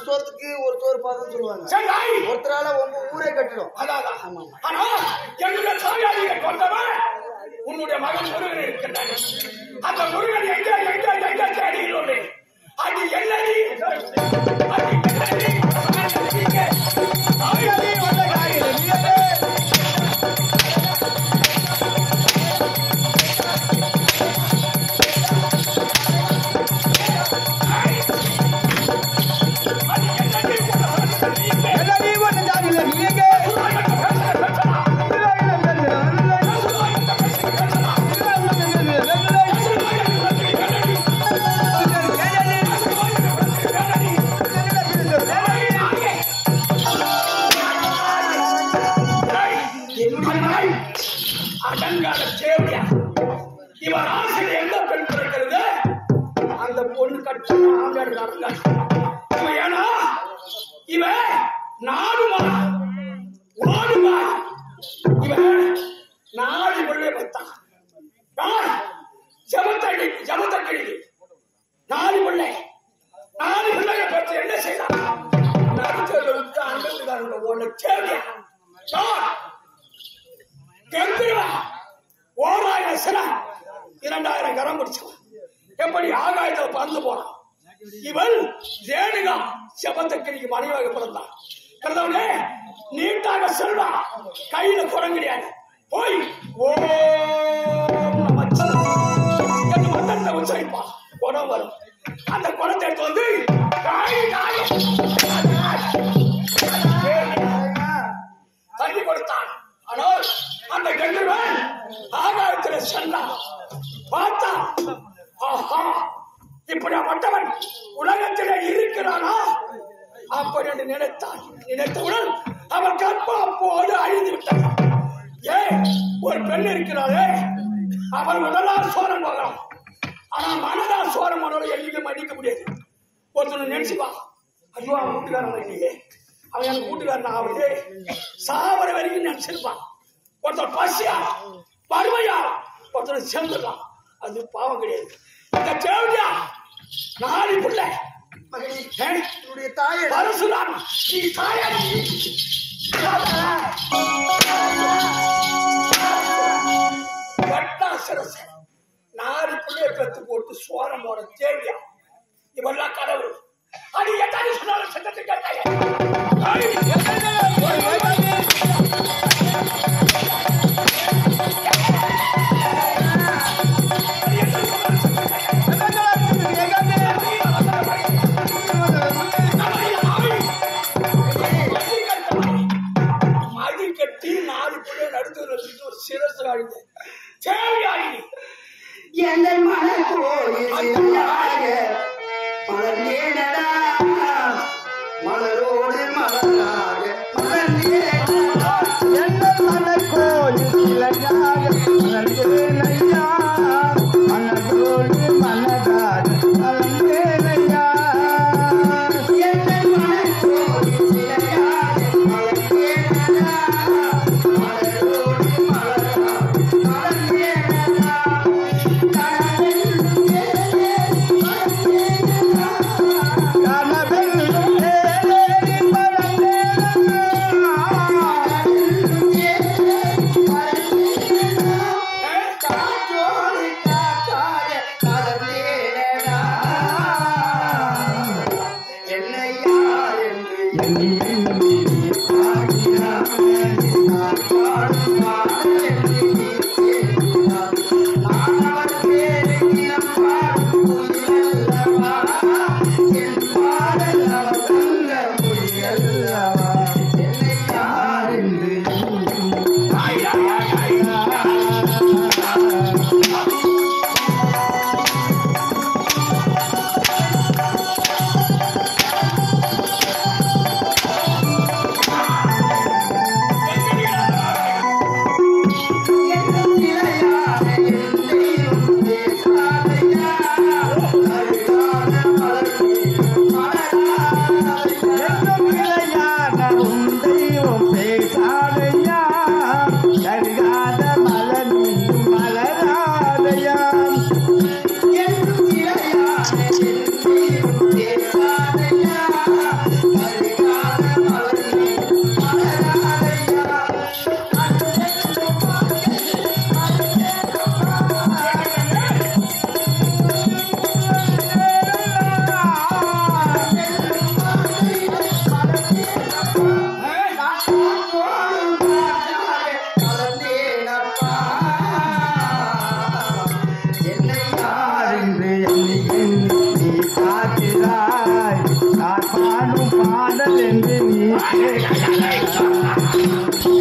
சோத்துக்கு ஒரு சோறு பாதம் சொல்லுவாங்க. ஒருத்தரால உங்க ஊரே கட்டிடும் என்னுடைய தாயாரியை கொண்டவன் உன்னுடைய மகன் முருகன். அந்த முருகன் எங்க, எங்க, எங்க? அது என்னடி? அடங்காத சேவடியா இவன் ஆசையில் எந்த பெண் பிறக்கிறது அந்த பொண்ணு கட்டும் ஆண்டாடு இவன் ஏன்னா இவன் நாடுமா ஓடுமா இவன் நாடு கொள்ளே வைத்தான் யார் ஜபத்தடி ஜபத்தடி நாலு பிள்ளை நாலு பிள்ளைய பற்றி என்ன செய்யலாம் நடுத்தர விட்டு ஓராயிரம் சில இரண்டாயிரம் கரம் பிடிச்சவன் எப்படி ஆகாயத்தில் பறந்து போனான் இவள் ரேணுகா செபத்தக்கிரிக்கு மனைவியாக பிறந்தான் பிறந்தவனே நீட்டாக செல்வா கையில குரம் கிடையாது போய் ஓம் நமச்சிவாய என்று உச்சரிப்பா. குணம் வரும். அந்த குணத்தை எடுத்து வந்து ஆஹா மற்றவன் உலகத்திலே இருக்கிறானா? அப்படி என்று நினைத்தான் நினைத்தவுடன் அவன் கற்பா அப்போது அழிந்து விட்டான். ஏன் ஒரு பெண் இருக்கிறாளே அவள் உடலால் சோரம் போகலாம் ஆனா மனதால் சோரம் போனாலும் எங்கேயும் மன்னிக்க முடியாது. ஒருத்தர் நினைச்சுப்பா ஐயோ அவன் கூட்டுக்காரன் இல்லையே. அவன் எனக்கு கூட்டுக்காரன் ஆகுது சாவர வரைக்கும் நினைச்சிருப்பான் ஒருத்தர் பசியா வறுமையா ஒருத்தர் சேர்ந்துடலாம் அது பாவம் கிடையாது. தேவையா நாலு பிள்ளை? என்னுடைய தாயை பரசுராம் நீ தாயா நாலு பிள்ளைய பெத்து போட்டு சோரம் போட தேவையா? இவெல்லாம் கடவுள். அது எத்தாடி சொன்னாலும் சட்டத்தை கேட்டாங்க எங்கள் மனக்கோயிலாக மலர்ந்தேனடா மலரோடு மலராக மலர்ந்தேனடா. எங்கள் மனக்கோயில் இளைஞாக மலர்ந்தேனையா,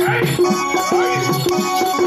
Hey!